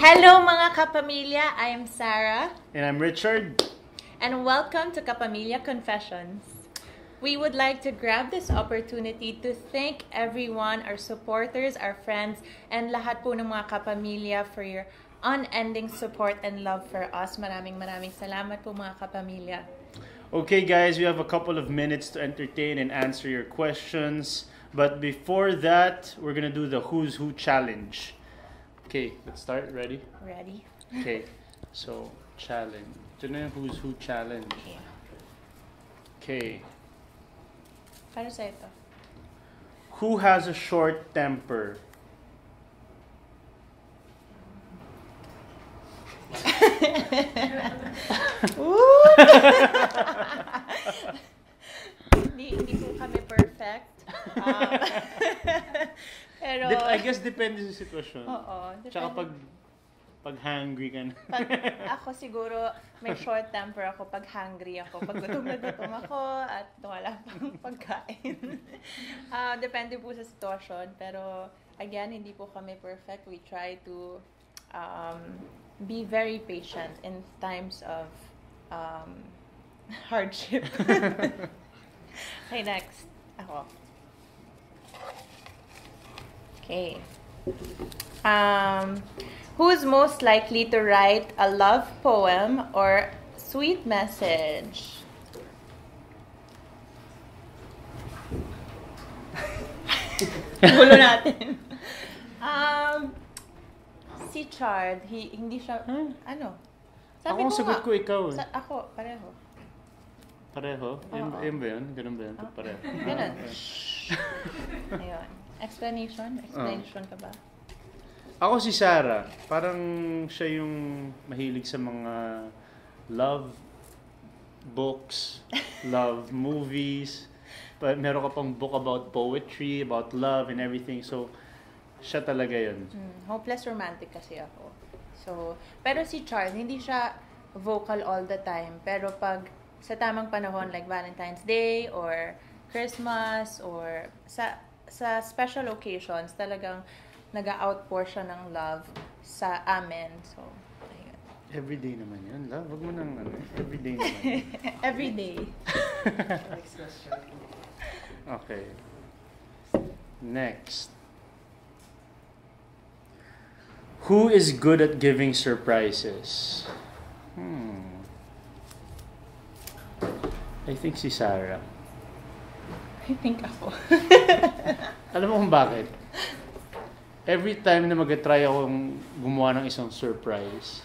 Hello mga kapamilya, I am Sarah And I'm Richard. and welcome to Kapamilya Confessions. We would like to grab this opportunity to thank everyone, our supporters, our friends, and lahat po ng mga kapamilya for your unending support and love for us. Maraming maraming salamat po mga kapamilya. Okay, guys, we have a couple of minutes to entertain and answer your questions. But before that, we're gonna do the Who's Who challenge. Okay, let's start. Ready? Ready? Okay, so challenge. Ito na yung Who's Who challenge. Okay. Okay, Para sa ito. who has a short temper? Ooh! depende sa sitwasyon. oo. Tsaka depende. pag pag hungry ka na. Pag ako siguro, may short temper ako pag hungry ako. Pag gutom na gutom ako at wala pang pagkain. Ah, depende po sa sitwasyon. Pero again, hindi po kami perfect. We try to um, be very patient in times of um, hardship. okay, next. Ako. Okay. Um, who's most likely to write a love poem or sweet message? Gulo natin. um, si Chard, he, hindi siya, Hmm. ano? Ako, sagot nga. ko ikaw eh. Sa, ako, pareho. Pareho? Yun, Oo. yun ba yun? Ganun ba yun? Ah. Pareho. Ganun. Ayun. Explanation? Explanation ka ba? Ako si Sarah, parang siya yung mahilig sa mga love books, love movies. But meron ka pang book about poetry, about love and everything. So, siya talaga yun. Mm, hopeless romantic kasi ako. So, pero si Charles, hindi siya vocal all the time. Pero pag sa tamang panahon, like Valentine's Day or Christmas or sa sa special occasions, talagang nag-outpour siya ng love sa amin. So, ayun. Everyday naman yun. Love, wag mo nang ano. Everyday naman. Every day. Next question. Okay. Next. Who is good at giving surprises? Hmm. I think si Sarah. I think ako. Alam mo kung bakit? Every time na mag-try akong gumawa ng isang surprise,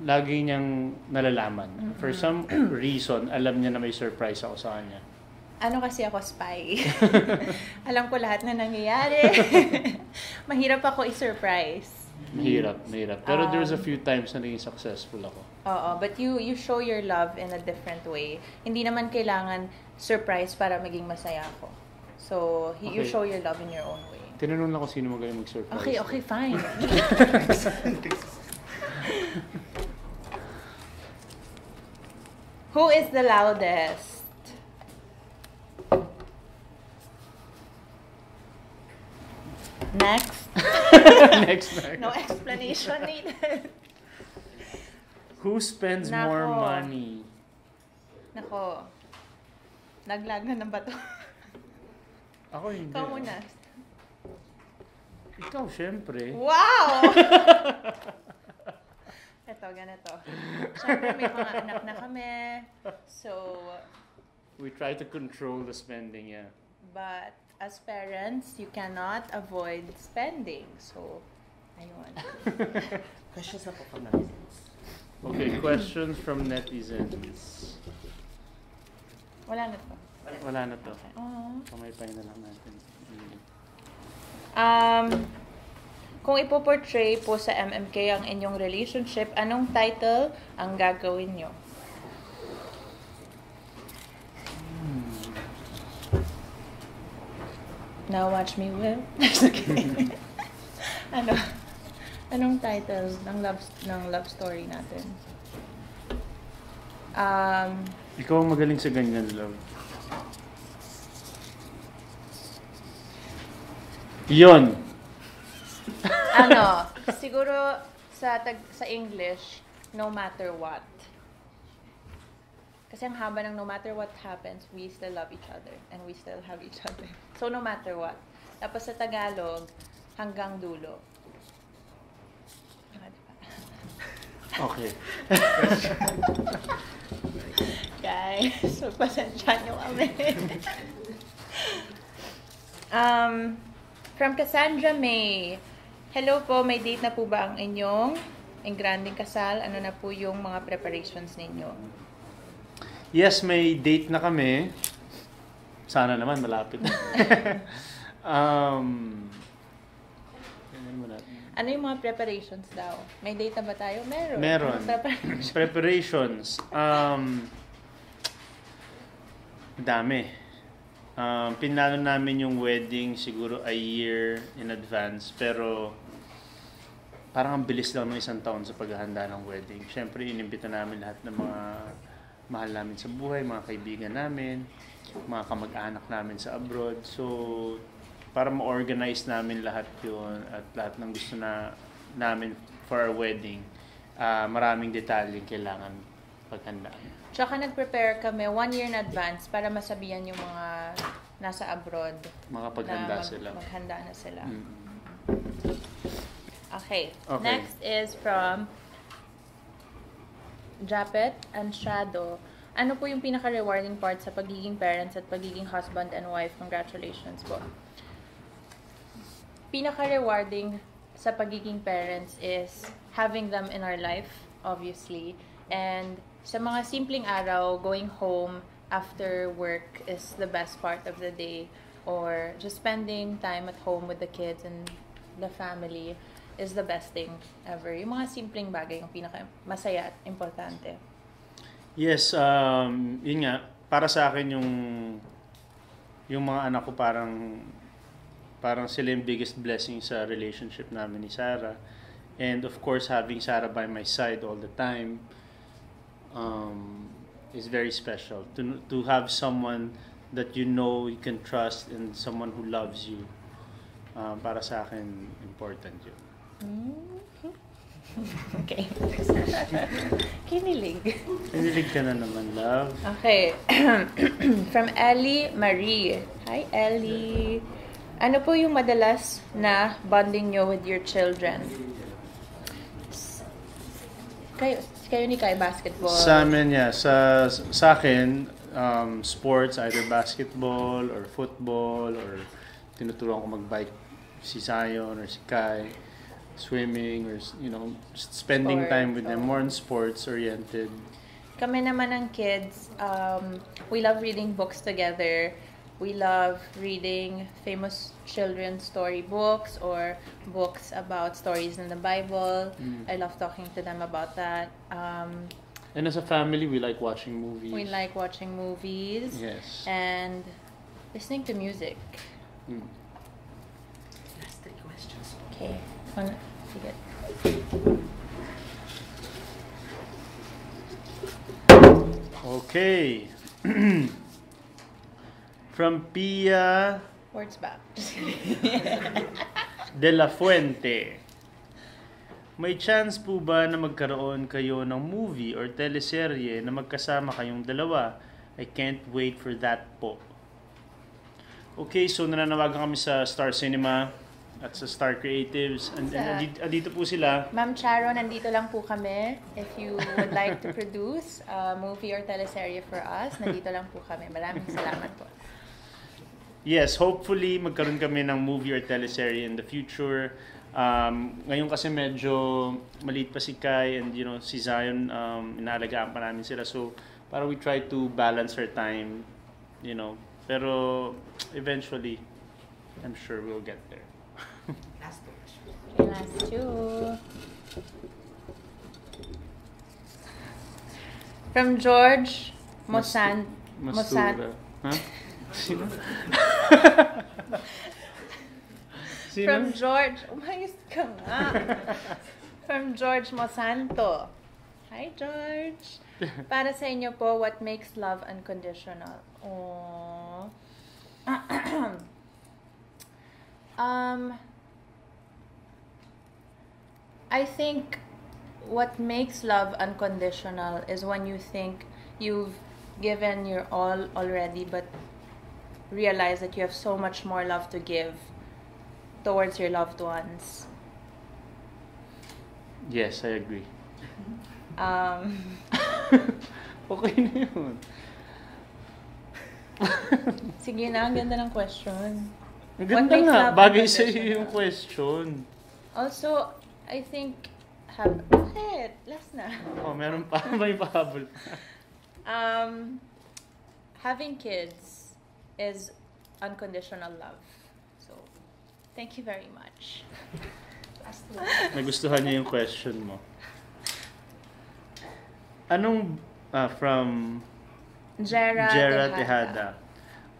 lagi niyang nalalaman. For some reason, alam niya na may surprise ako sa kanya. ano kasi ako spy. Alam ko lahat na nangyayari. Mahirap ako i-surprise. Mahirap, mahirap. Pero there's a Um, few times na naging successful ako. Oo, but you you show your love in a different way. Hindi naman kailangan surprise para maging masaya ako. So, y- you Okay. show your love in your own way. Tinanong lang ko sino magaling mag-surprise. Okay, okay, fine. Who is the loudest? Next. Next, next. No explanation needed. Who spends Nako. more money? Nako. Naglag na ng bato. Ako hindi. Ikaw muna. Ikaw, syempre. Wow! Ito, ganito. Siyempre, may mga anak na kami. So, We try to control the spending, yeah. but as parents, you cannot avoid spending. So, ayun. Po from netizens. Okay, questions from netizens. Wala na to. Wala na to. Oh. Kamay-pay na lang natin. Um, kung ipoportray po sa MMK ang inyong relationship, anong title ang gagawin nyo? Now watch me whip. Okay. ano? Anong title ng love ng love story natin? Um, Ikaw ang magaling sa ganyan, love. Yon. ano, siguro sa tag, sa English, no matter what. Kasi ang haba ng no matter what happens, we still love each other and we still have each other. So no matter what. Tapos sa Tagalog, hanggang dulo. Ah, diba? Okay. Guys, so pasensya nyo kami. um, from Cassandra May. Hello po, may date na po ba ang inyong engranding kasal? Ano na po yung mga preparations ninyo? Yes, may date na kami. Sana naman, malapit. um. Ano yung mga preparations daw? May date na ba tayo? Meron. Meron. Preparations. Um, dami. Um, pinlano namin yung wedding siguro a year in advance. Pero parang ang bilis lang ng isang taon sa paghahanda ng wedding. Siyempre, inimbita namin lahat ng mga mahal namin sa buhay, mga kaibigan namin, mga kamag-anak namin sa abroad. So, para ma-organize namin lahat yun at lahat ng gusto na namin for our wedding, ah maraming detalye kailangan paghandaan. Tsaka nag-prepare kami one year in advance para masabihan yung mga nasa abroad Makapaghanda na mag- sila. maghanda na sila. Mm. Okay. Okay. Next is from Japet and Shadow. Ano po yung pinaka-rewarding part sa pagiging parents at pagiging husband and wife? Congratulations po. Pinaka-rewarding sa pagiging parents is having them in our life, obviously. And sa mga simpleng araw, going home after work is the best part of the day. Or just spending time at home with the kids and the family is the best thing ever. Yung mga simpleng bagay yung pinaka masaya at importante. Yes, um, yun nga, para sa akin yung yung mga anak ko parang parang sila yung biggest blessing sa relationship namin ni Sarah. And of course, having Sarah by my side all the time um, is very special. To, to have someone that you know you can trust and someone who loves you. uh, para sa akin, important yun. Okay. Kinilig. Pinilig ka na naman, love. Okay. From Ellie Marie. Hi, Ellie. Ano po yung madalas na bonding nyo with your children? Kayo, kayo ni Kai basketball. Sa amin, yeah. Sa, sa akin, um, sports, either basketball or football or tinuturuan ko mag-bike si Zion or si Kai. Swimming or, you know, spending Sports, time with them. More on sports-oriented. Kami naman ang kids, um, we love reading books together. We love reading famous children's story books or books about stories in the Bible. Mm. I love talking to them about that. Um, And as a family, we like watching movies. we like watching movies Yes. and listening to music. Mm. Last three questions. Okay. Ano? Sige. Okay. From Pia Words back. De La Fuente. May chance po ba na magkaroon kayo ng movie or teleserye na magkasama kayong dalawa? I can't wait for that po. Okay, so nananawagan kami sa Star Cinema at sa Star Creatives. And, and andito, andito po sila. Ma'am Charo, nandito lang po kami. If you would like to produce a movie or teleserye for us, nandito lang po kami. Maraming salamat po. Yes, hopefully magkaroon kami ng movie or teleserye in the future. Um, ngayon kasi medyo maliit pa si Kai and you know si Zion um, inaalagaan pa namin sila so para we try to balance our time you know pero eventually I'm sure we'll get there. Last two last two. From George Mosan... Mosan... Mastura. Ha? Sino? Sino? From George... Umayos ka nga. From George Mosanto. Hi, George. Para sa inyo po, what makes love unconditional? Aww. um, I think what makes love unconditional is when you think you've given your all already, but realize that you have so much more love to give towards your loved ones. Yes, I agree. Um, okay na yun. sige na, ang ganda ng question. Ang ganda nga. Bagay sa unconditional? yung question. Also, I think have bakit? Last na. Oh, meron pa. May pahabol pa. Um, having kids is unconditional love. So, thank you very much. Nagustuhan niya yung question mo. Anong, ah, from Jera, Jera Tejada. Tejada.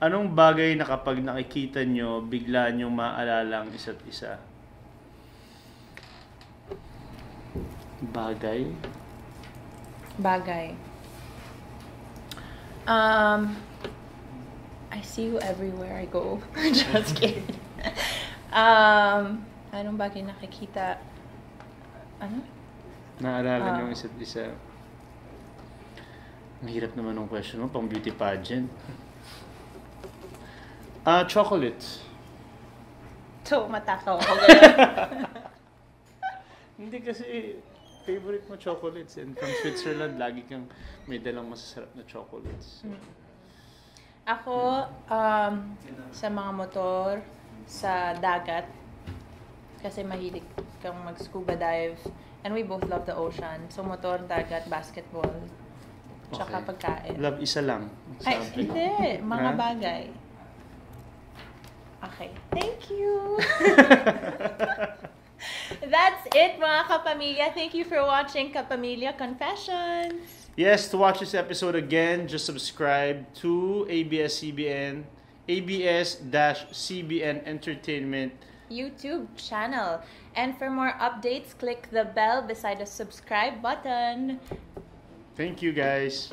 Anong bagay na kapag nakikita nyo, bigla nyong maaalala ang isa't isa? Bagay? Bagay. Um, I see you everywhere I go. Just kidding. um, anong bagay nakikita? Ano? Naalala Ah. nyo ang isa't isa? Ang hirap naman ng question mo, pang beauty pageant. Ah, chocolates. So, matakaw ako. Hindi kasi favorite mo chocolates and from Switzerland, lagi kang may dalang masasarap na chocolates. So, Ako, um, sa mga motor, sa dagat, kasi mahilig kang mag-scuba dive, and we both love the ocean. So, motor, dagat, basketball, tsaka Okay. pagkain. Love, isa lang. Ay, hindi. Mga Ha? bagay. Okay. Thank you. That's it, mga kapamilya. Thank you for watching Kapamilya Confessions. Yes, to watch this episode again, just subscribe to ABS-CBN, ABS-CBN Entertainment. YouTube channel. And for more updates, click the bell beside the subscribe button. Thank you guys.